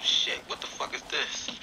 Shit, what the fuck is this?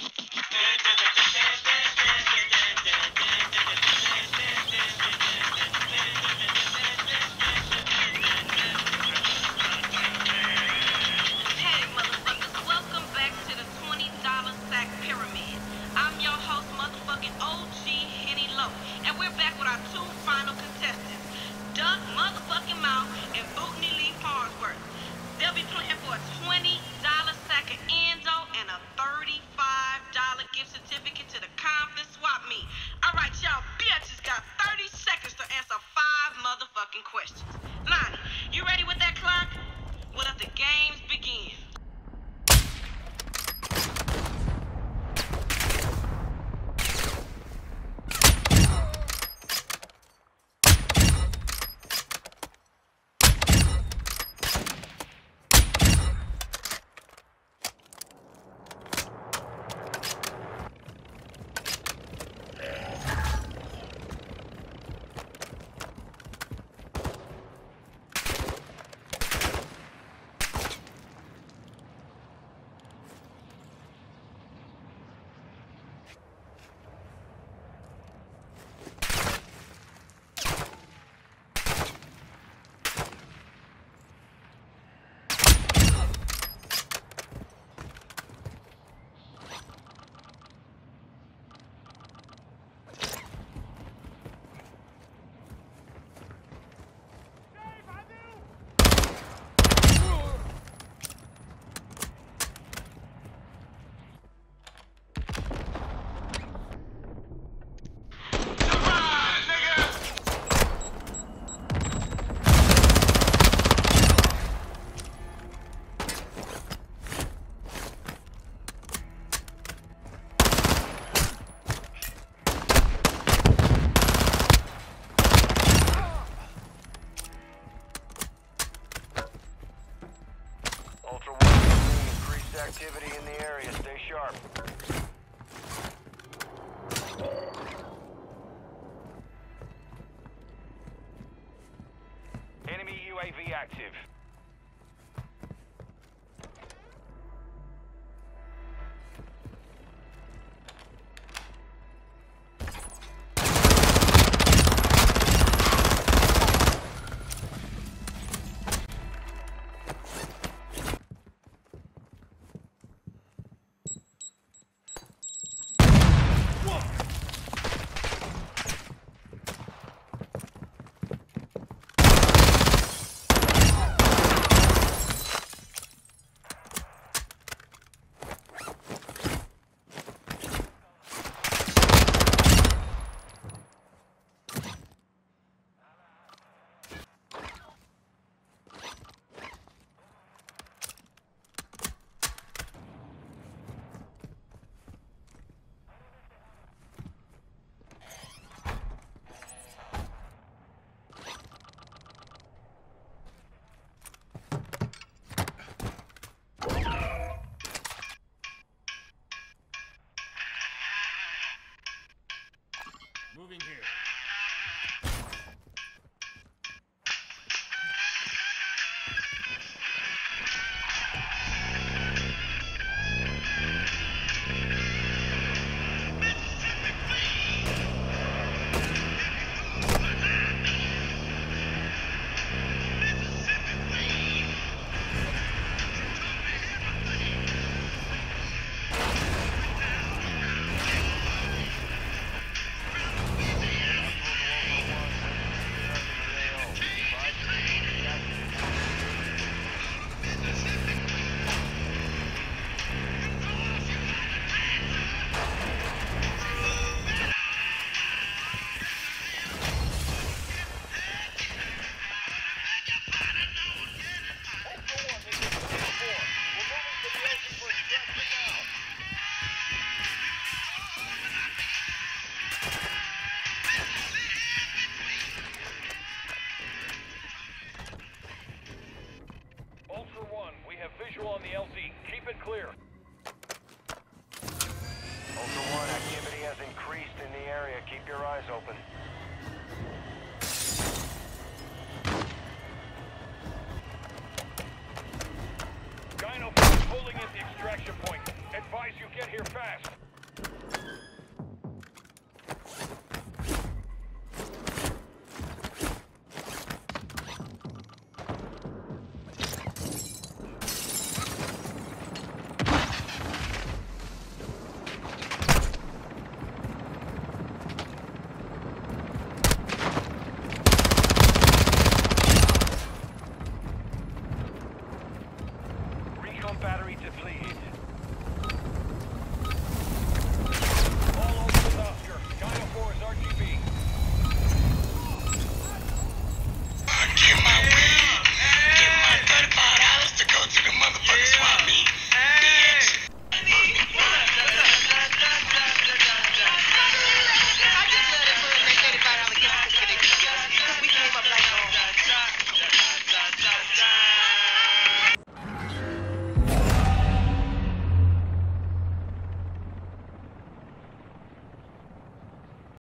activity in the area. Stay sharp. Enemy UAV active. here. to one, activity has increased in the area. Keep your eyes open. Dino pulling at the extraction point. Advise you get here fast.